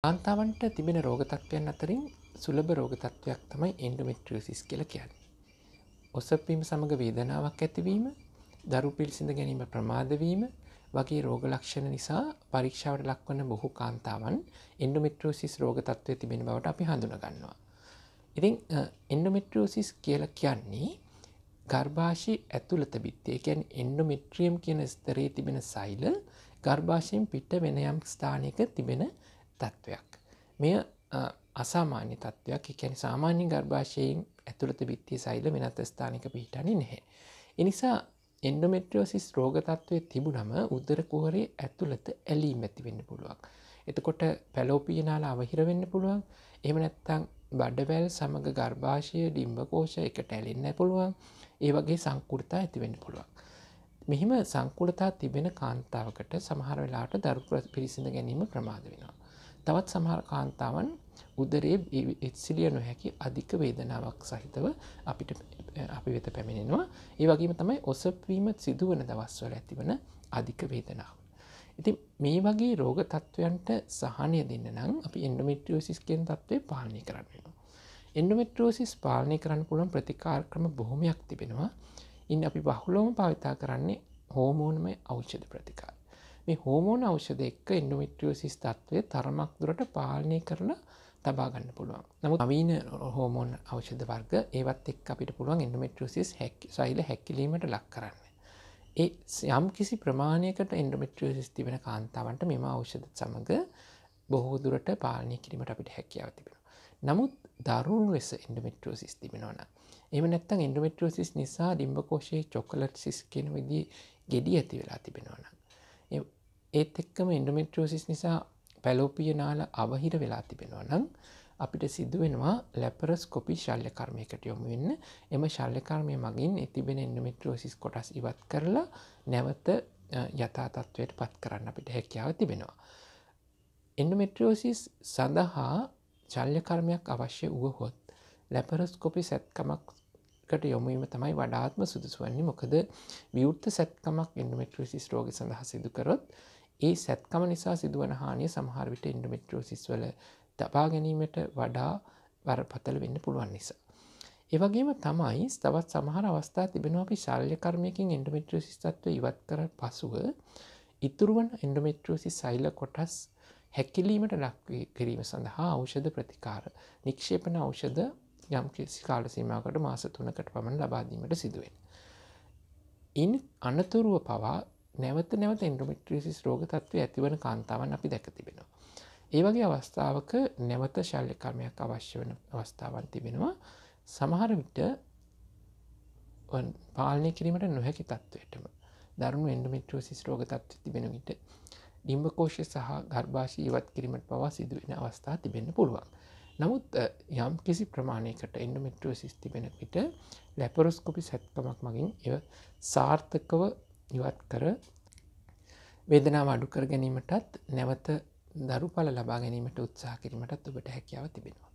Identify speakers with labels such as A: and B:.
A: කාන්තාවන්ට තිබෙන රෝගතත්වයන් අතරින් සුලභ රෝගතත්වයක් තමයි එන්ඩෝමෙට්‍රියසිස් කියල කියන්න. ඔසපීම සමඟ වේදනාවක් ඇතිවීම දරු පිළිසිඳ ගැනීම ප්‍රමාදවීම වගේ රෝග ලක්ෂණ නිසා පරීක්ෂාවට ලක්වන බොහෝ කාන්තාවන් එන්ඩෝමෙට්‍රෝසිස් රෝගතත්වය තිබෙන බවට අපි හඳුන ගන්නවා. ඉතින් එන්ඩෝමෙට්‍රෝසිස් කියල කියන්නේ ගර්භාෂය ඇතුළත බිත්තේ කැන් එන්ඩෝමෙට්‍රියම් කියන ස්තරේ තිබෙන සයිල ගර්භාෂයෙන් පිට වෙනයම් ස්ථානයක තිබෙන තත්ත්වයක්. මෙය අසාමාන්‍ය තත්ත්වයක් එකැන සාමාන්‍ය ගර්භාෂයෙන් ඇතුළත බිත්තිය සයිල වෙනත් ස්ථානික පිහිටනි නැහැ. එනිසා එන්ඩෝමෙට්‍රියෝසිස් රෝගතත්වය තිබුණම උදර කුහරේ ඇතුළත ඇලීම් ඇති වෙන්න පුළුවන්. එතකොට පැලෝපියනාල අවහිර වෙන්න පුළුවන් එම නැත්තං බඩවැල් සමඟ ගර්භාෂය ඩිම්බකෝෂ එකට ඇලෙන්න පුළුවන් ඒ වගේ සංකෘතා ඇතිවෙන්න පුළුවන්. මෙහිම සංකුලතා තිබෙන කාන්තාවකට සමහර වෙලාට දරු පිරිසිඳ ගැනීම ප්‍රමාද වෙනවා. තවත් සමහර කාන්තාවන් උදරේ එත්සිලිය නොහැකි අධික වේදනාවක් සහිතව අපිට අපි වෙත පැමිණෙනවා ඒ වගේම තමයි ඔසපවීම සිදුවන දවස්වල ඇතිවන අධික වේදනාව. ඉති මේ වගේ රෝග තත්ත්වයන්ට සහනය දෙන්න නම් අපි එන්ඩමිට්‍රියෝසිස් කියෙන් තත්ත්වය පාලනය කරන්නවා. එන්ඩමිට්‍රෝසිස් පාලනය කරන්න පුළන් ප්‍රතිකාරක්‍රම බොහොමයක් තිබෙනවා ඉන් අපි බහුලෝම භාවිතා කරන්නේ හෝමෝනමය ඖෂධ ප්‍රතිකාර. මේ හෝමෝන ඖෂධ එක්ක එන්ඩමිට්‍රියෝසිස් තත්ත්වය තරමක් දුරට පාලනය කරලා තබාගන්න පුළුවන් නමුත් අවීන හෝමෝන් අවෂධ වර්ග ඒවත් එක් අපිට පුළුවන් එන්ඩමෙට්‍රසිස් හැක් සයිල හැකිලීමට ලක් කරන්න. ඒ යම් කිසි ප්‍රමාණයකට එන්ඩමෙට්‍රියසිස් තිබෙන කාන්තාවන්ට මෙම අවෂධ සමඟ බොහෝදුරට පාලනය කිරීමට අපිට හැකියාව තිබෙන. නමුත් දරුණු වෙස එන්ඩමෙට්‍රෝසිස් තිබෙනවන. එම නැත්තන් එන්ඩමෙට්‍රෝසිස් නිසා ඩිම්බකෝෂයේ චොකලට් සිස් කෙන විදි ගෙඩි ඇති වෙලා තිබෙනවන. ඒත් එක්කම එන්ඩමෙට්‍රෝසිස් නිසා පැලෝපිය නාල අවහිර වෙලා තිබෙනවා නම් අපිට සිදුවෙනවා ලැපරස් කොපි ශල්්‍ය කර්මයකට යොමු වෙන්න එම ශල්්‍යකර්මය මගින් එතිබෙන එන්ඩමිට්‍රෝසිස් කොටස් ඉවත් කරලා නැවත යථතත්වයට පත් කරන්න අපිට හැකියාව තිබෙනවා. එන්ඩමෙට්‍රියෝසිස් සඳහා චල්්‍යකර්මයක් අවශ්‍ය වුවහොත් ලැපරස්කොපි සැත්කමක්කට යොමුීම තමයි වඩාත්ම සුදුසුවන්නේ මොකද විවෘත්ත සැත්කමක් එන්ඩමෙට්‍රිසිස් රෝග සඳහා සිදුකරොත් ඒ සැත්කම නිසා සිදුවන හානිය සමහර විට ඉන්ඩමිට්‍රෝසිස් වල තබා ගැනීමට වඩා වර පතල වෙන්න පුළුවන් නිසා. ඒවගේම තමයි තවත් සමහර අවස්ථා තිබෙනවා අපි ශල්්‍යකර්මයකින් එන්ඩමිට්‍රෝසිස් තත්ව ඉවත් කර පසුව ඉතුරුවන් එන්ඩමිට්‍රෝසි සයිල කොටස් හැකිලීමට ලක්වී කිරීම සඳහා ඖෂධ ප්‍රතිකාර නික්ෂේපන ඖෂධ යම් කිසි කාලසීමකට මාස තුනකට පමණ ලබාදීමට සිදුවෙන්. ඉන් අනතුරුව පවා නැවත නැවත එන්ඩෝමිට්‍රිසිස් රෝග තත්වය ඇතිවන කාන්තාවන් අපි දැක තිබෙනවා. ඒ වගේ අවස්ථාවක නැවත ශල්්‍ය කර්මයක් අවශ්‍ය වන අවස්ථාවන් තිබෙනවා සමහර විට පාලනය කිරීමට නොහැකි තත්ත්වයටම දරුණු එන්ඩමිට්‍රෝසිස් රෝග තත්ව තිබෙන විට ඩිම්බකෝෂය සහ ගර්භාෂී ඉවත් කිරීමට පවා සිදුවෙන අවස්ථා තිබෙන්න පුළුවන්. නමුත් යම් කිසි ප්‍රමාණයකට එන්ඩමිට්‍රෝසිස් තිබෙන විට ලැපරොස්කොපි සැත්කමක් මගින් එ සාර්ථකව ඉවත් කර වේදනාව අඩු කර ගැනීමටත් නැවත දරුඵල ලබා ගැනීමට උත්සා කිරීමටත් ඔබට හැකියාව තිබෙනවා.